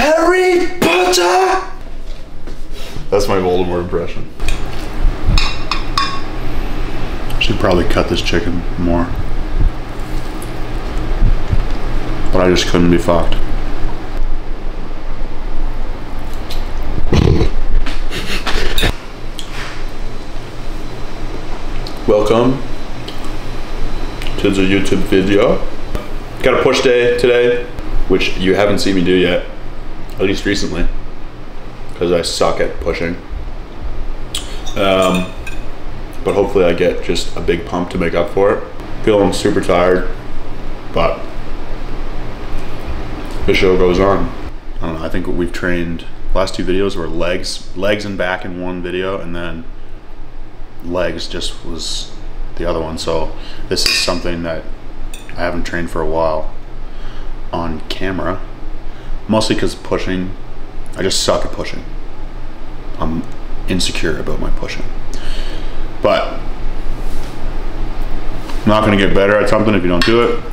Harry Potter! That's my Voldemort impression. Should probably cut this chicken more. But I just couldn't be fucked. Welcome to the YouTube video. Got a push day today, which you haven't seen me do yet, at least recently, because I suck at pushing. Um, but hopefully I get just a big pump to make up for it. Feeling super tired, but the show goes on. I don't know, I think what we've trained, last two videos were legs, legs and back in one video, and then legs just was the other one. So this is something that I haven't trained for a while on camera. Mostly because pushing, I just suck at pushing. I'm insecure about my pushing. But I'm not gonna get better at something if you don't do it.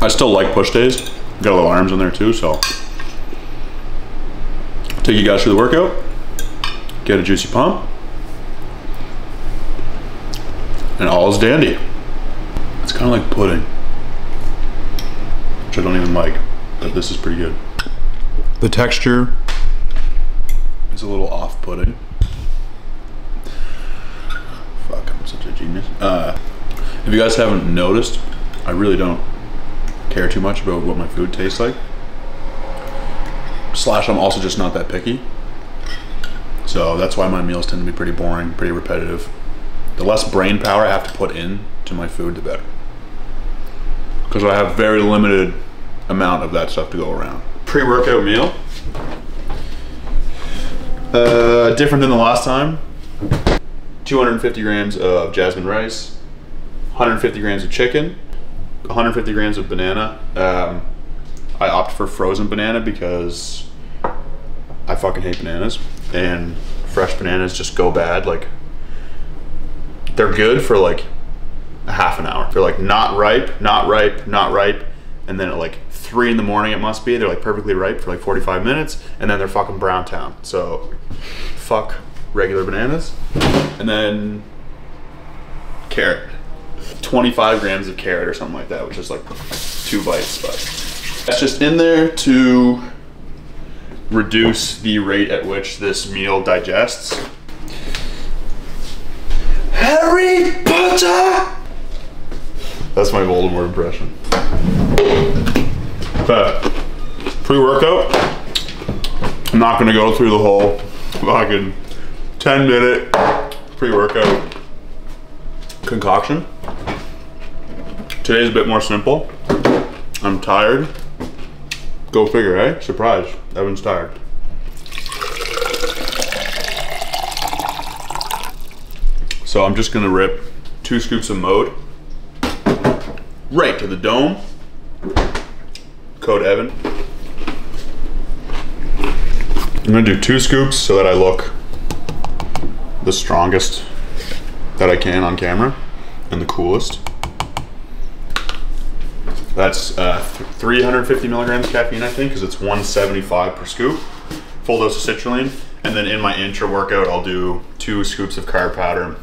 I still like push days. Got a little arms in there too, so. Take you guys through the workout. Get a juicy pump. And all is dandy. It's kind of like pudding. Which I don't even like, but this is pretty good. The texture is a little off-putting. Fuck, I'm such a genius. Uh, if you guys haven't noticed, I really don't care too much about what my food tastes like. Slash, I'm also just not that picky. So that's why my meals tend to be pretty boring, pretty repetitive. The less brain power I have to put in to my food, the better. Because I have very limited amount of that stuff to go around. Pre-workout meal. Uh, different than the last time. 250 grams of jasmine rice, 150 grams of chicken, 150 grams of banana. Um, I opt for frozen banana because I fucking hate bananas, and fresh bananas just go bad. Like they're good for like a half an hour. They're like not ripe, not ripe, not ripe, and then at like three in the morning it must be. They're like perfectly ripe for like 45 minutes, and then they're fucking brown town. So fuck regular bananas, and then carrot. 25 grams of carrot or something like that, which is like two bites, but that's just in there to reduce the rate at which this meal digests. Harry Potter! That's my Voldemort impression. Pre-workout, I'm not gonna go through the whole fucking 10 minute pre-workout concoction. Today's a bit more simple. I'm tired. Go figure, eh? Surprise, Evan's tired. So I'm just gonna rip two scoops of mode right to the dome. Code Evan. I'm gonna do two scoops so that I look the strongest that I can on camera and the coolest. That's uh, 350 milligrams caffeine, I think, because it's 175 per scoop. Full dose of citrulline. And then in my intra workout, I'll do two scoops of carb powder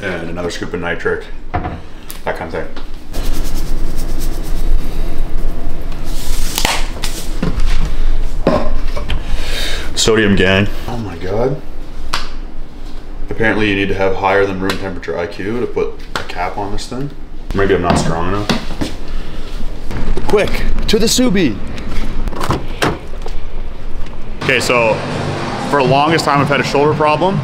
and another scoop of nitric, that kind of thing. Sodium gang. Oh my god. Apparently you need to have higher than room temperature IQ to put a cap on this thing. Maybe I'm not strong enough. Quick, to the Subi. Okay, so for the longest time I've had a shoulder problem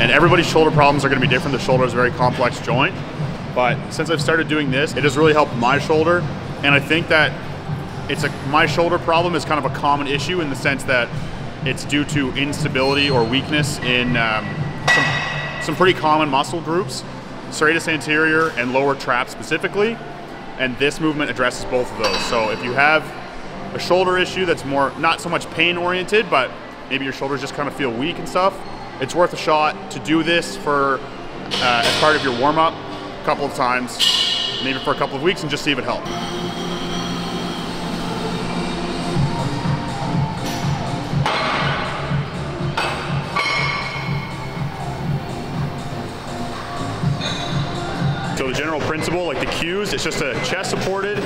and everybody's shoulder problems are gonna be different. The shoulder is a very complex joint. But since I've started doing this, it has really helped my shoulder. And I think that it's a my shoulder problem is kind of a common issue in the sense that it's due to instability or weakness in um, some, some pretty common muscle groups, serratus anterior and lower trap specifically. And this movement addresses both of those. So if you have a shoulder issue that's more, not so much pain oriented, but maybe your shoulders just kind of feel weak and stuff, it's worth a shot to do this for uh, as part of your warm up a couple of times, maybe for a couple of weeks and just see if it helps. General principle, like the cues, it's just a chest supported,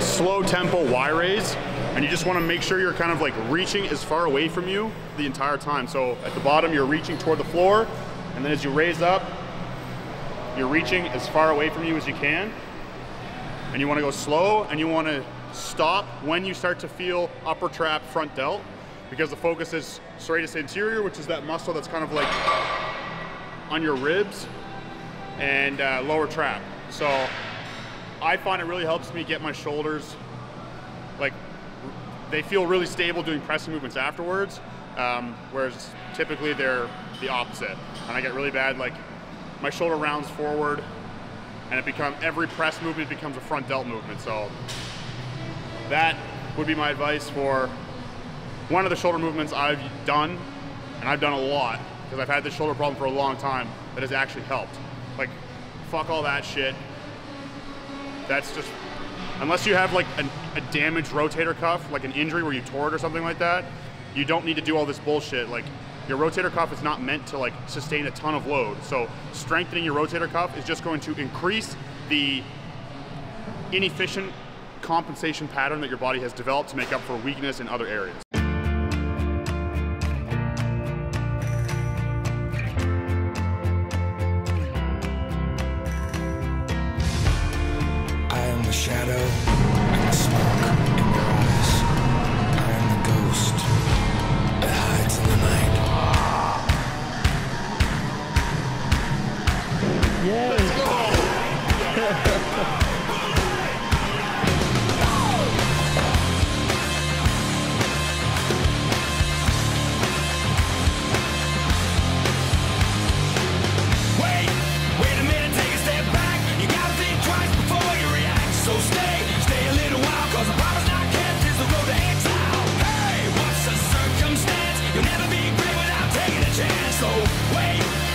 slow tempo Y raise. And you just want to make sure you're kind of like reaching as far away from you the entire time. So at the bottom, you're reaching toward the floor. And then as you raise up, you're reaching as far away from you as you can. And you want to go slow and you want to stop when you start to feel upper trap front delt because the focus is serratus anterior, which is that muscle that's kind of like on your ribs and uh, lower trap. So I find it really helps me get my shoulders like they feel really stable doing pressing movements afterwards, um, whereas typically they're the opposite. And I get really bad, like my shoulder rounds forward and it become every press movement becomes a front delt movement. So that would be my advice for one of the shoulder movements I've done, and I've done a lot because I've had this shoulder problem for a long time that has actually helped. Fuck all that shit. That's just, unless you have like a damaged rotator cuff, like an injury where you tore it or something like that, you don't need to do all this bullshit. Like, your rotator cuff is not meant to like sustain a ton of load. So strengthening your rotator cuff is just going to increase the inefficient compensation pattern that your body has developed to make up for weakness in other areas. Wait,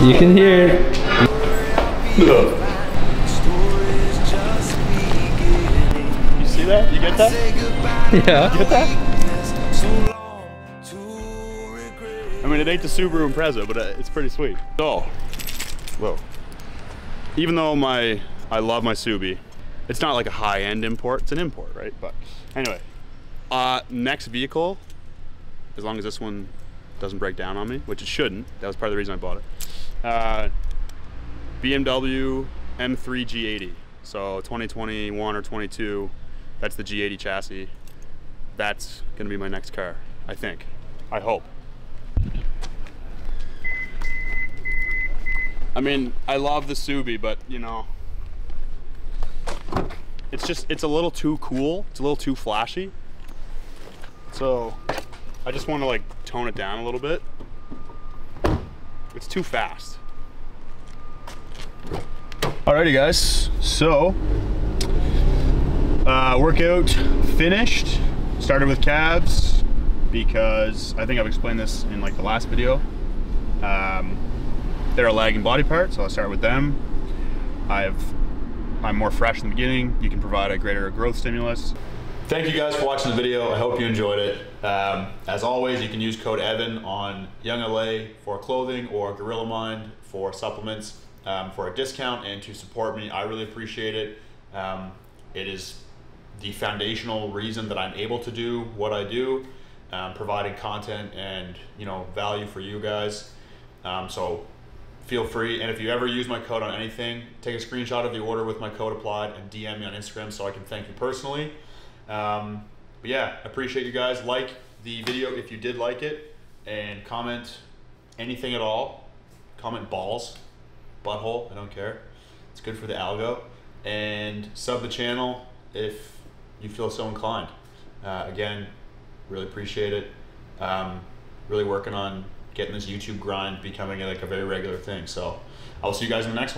You can hear it. You see that? You get that? Yeah. Get that? So long to regret. I mean, it ain't the Subaru Impreza, but uh, it's pretty sweet. So, whoa. Even though my I love my Subi, it's not like a high-end import. It's an import, right? But anyway, uh, next vehicle, as long as this one doesn't break down on me, which it shouldn't. That was part of the reason I bought it. Uh, BMW M3 G80. So 2021 or 22, that's the G80 chassis. That's gonna be my next car, I think. I hope. I mean, I love the Subi, but you know, it's just it's a little too cool. It's a little too flashy. So, I just want to like tone it down a little bit. It's too fast. Alrighty, guys. So, uh, workout finished. Started with calves because I think I've explained this in like the last video. Um, they're a lagging body part, so I'll start with them. I've I'm more fresh in the beginning. You can provide a greater growth stimulus. Thank you guys for watching the video. I hope you enjoyed it. Um, as always, you can use code Evan on Young LA for clothing or Gorilla Mind for supplements um, for a discount and to support me. I really appreciate it. Um, it is the foundational reason that I'm able to do what I do, um, providing content and you know value for you guys. Um, so feel free. And if you ever use my code on anything, take a screenshot of the order with my code applied and DM me on Instagram so I can thank you personally. Um, but yeah, appreciate you guys. Like the video if you did like it, and comment anything at all. Comment balls, butthole. I don't care. It's good for the algo. And sub the channel if you feel so inclined. Uh, again, really appreciate it. Um, really working on getting this YouTube grind becoming like a very regular thing. So I'll see you guys in the next one.